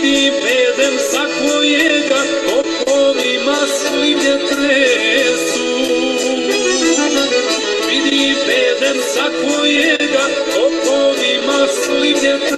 vidi bedem sa kojega topovima slivlje tresu. Vidi bedem sa kojega topovima slivlje tresu.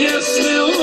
Yes, still